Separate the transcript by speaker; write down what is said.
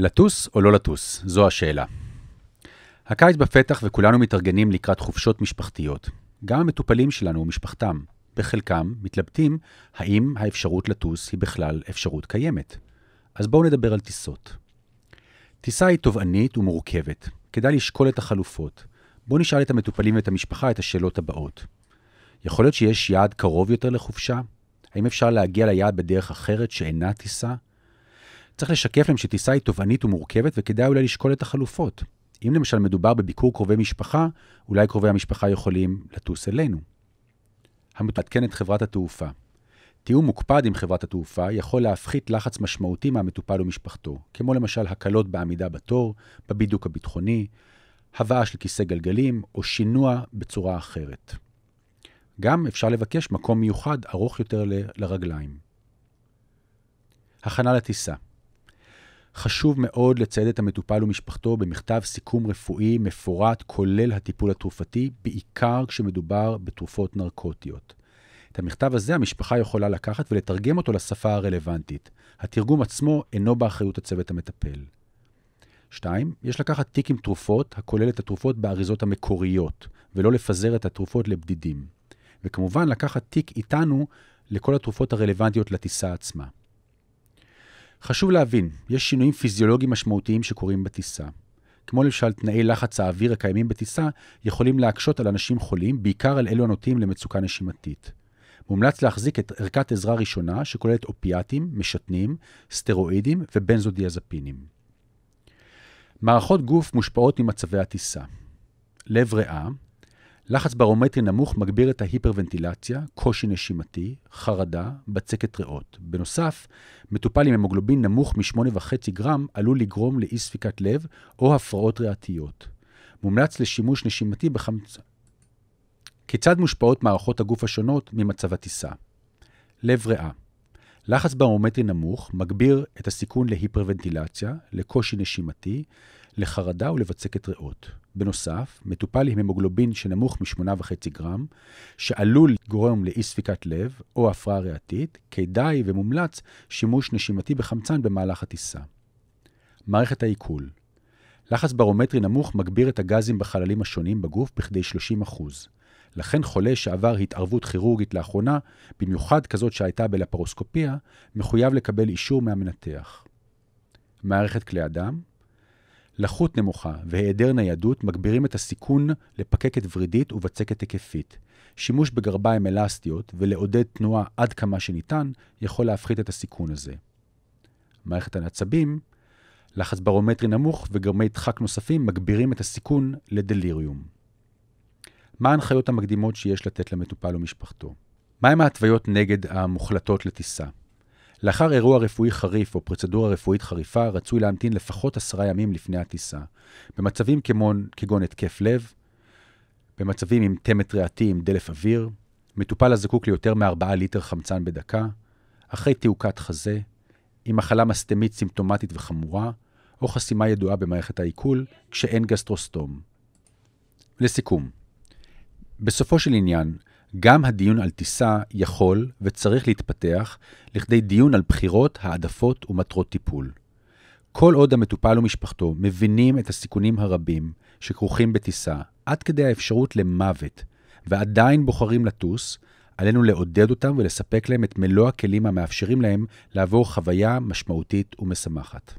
Speaker 1: לטוס או לא לטוס? זו השאלה. הקיץ בפתח וכולנו מתארגנים לקראת חופשות משפחתיות. גם המטופלים שלנו ומשפחתם, בחלקם, מתלבטים האם האפשרות לטוס היא בכלל אפשרות קיימת. אז בואו נדבר על טיסות. טיסה היא תובענית ומורכבת. כדאי לשקול את החלופות. בואו נשאל את המטופלים ואת המשפחה את השאלות הבאות. יכול להיות שיש יעד קרוב יותר לחופשה? האם אפשר להגיע ליעד בדרך אחרת שאינה טיסה? צריך לשקף להם שטיסה היא תובענית ומורכבת וכדאי אולי לשקול את החלופות. אם למשל מדובר בביקור קרובי משפחה, אולי קרובי המשפחה יכולים לטוס אלינו. המתעדכן את חברת התעופה. תיאום מוקפד עם חברת התעופה יכול להפחית לחץ משמעותי מהמטופל ומשפחתו, כמו למשל הקלות בעמידה בתור, בבידוק הביטחוני, הבאה של כיסא גלגלים או שינוע בצורה אחרת. גם אפשר לבקש מקום מיוחד ארוך יותר ל- לרגליים. הכנה לטיסה חשוב מאוד לצייד את המטופל ומשפחתו במכתב סיכום רפואי מפורט, כולל הטיפול התרופתי, בעיקר כשמדובר בתרופות נרקוטיות. את המכתב הזה המשפחה יכולה לקחת ולתרגם אותו לשפה הרלוונטית. התרגום עצמו אינו באחריות הצוות המטפל. 2. יש לקחת תיק עם תרופות הכולל את התרופות באריזות המקוריות, ולא לפזר את התרופות לבדידים. וכמובן, לקחת תיק איתנו לכל התרופות הרלוונטיות לטיסה עצמה. חשוב להבין, יש שינויים פיזיולוגיים משמעותיים שקורים בטיסה. כמו למשל תנאי לחץ האוויר הקיימים בטיסה, יכולים להקשות על אנשים חולים, בעיקר על אלו הנוטים למצוקה נשימתית. מומלץ להחזיק את ערכת עזרה ראשונה, שכוללת אופיאטים, משתנים, סטרואידים ובנזודיאזפינים. מערכות גוף מושפעות ממצבי הטיסה. לב ריאה, לחץ ברומטרי נמוך מגביר את ההיפרוונטילציה, קושי נשימתי, חרדה, בצקת ריאות. בנוסף, מטופל עם המוגלובין נמוך מ-8.5 גרם עלול לגרום לאי ספיקת לב או הפרעות ריאתיות. מומלץ לשימוש נשימתי בחמצ... כיצד מושפעות מערכות הגוף השונות ממצב הטיסה? לב ריאה לחץ ברומטרי נמוך מגביר את הסיכון להיפרוונטילציה, לקושי נשימתי, לחרדה ולבצקת ריאות. בנוסף, מטופל עם המוגלובין שנמוך מ-8.5 גרם, שעלול לגרום לאי ספיקת לב או הפרעה ריאתית, כדאי ומומלץ שימוש נשימתי בחמצן במהלך הטיסה. מערכת העיכול לחץ ברומטרי נמוך מגביר את הגזים בחללים השונים בגוף בכדי 30%. לכן חולה שעבר התערבות כירורגית לאחרונה, במיוחד כזאת שהייתה בלפרוסקופיה, מחויב לקבל אישור מהמנתח. מערכת כלי הדם לחות נמוכה והיעדר ניידות מגבירים את הסיכון לפקקת ורידית ובצקת היקפית. שימוש בגרביים אלסטיות ולעודד תנועה עד כמה שניתן יכול להפחית את הסיכון הזה. מערכת העצבים, לחץ ברומטרי נמוך וגרמי דחק נוספים מגבירים את הסיכון לדליריום. מה ההנחיות המקדימות שיש לתת למטופל ומשפחתו? מהם ההתוויות נגד המוחלטות לטיסה? לאחר אירוע רפואי חריף או פרוצדורה רפואית חריפה, רצוי להמתין לפחות עשרה ימים לפני הטיסה. במצבים כמון, כגון התקף לב, במצבים עם תמת ריאתי עם דלף אוויר, מטופל הזקוק ליותר מ-4 ליטר חמצן בדקה, אחרי תעוקת חזה, עם מחלה מסטמית סימפטומטית וחמורה, או חסימה ידועה במערכת העיכול, כשאין גסטרוסטום. לסיכום, בסופו של עניין, גם הדיון על טיסה יכול וצריך להתפתח לכדי דיון על בחירות, העדפות ומטרות טיפול. כל עוד המטופל ומשפחתו מבינים את הסיכונים הרבים שכרוכים בטיסה, עד כדי האפשרות למוות, ועדיין בוחרים לטוס, עלינו לעודד אותם ולספק להם את מלוא הכלים המאפשרים להם לעבור חוויה משמעותית ומשמחת.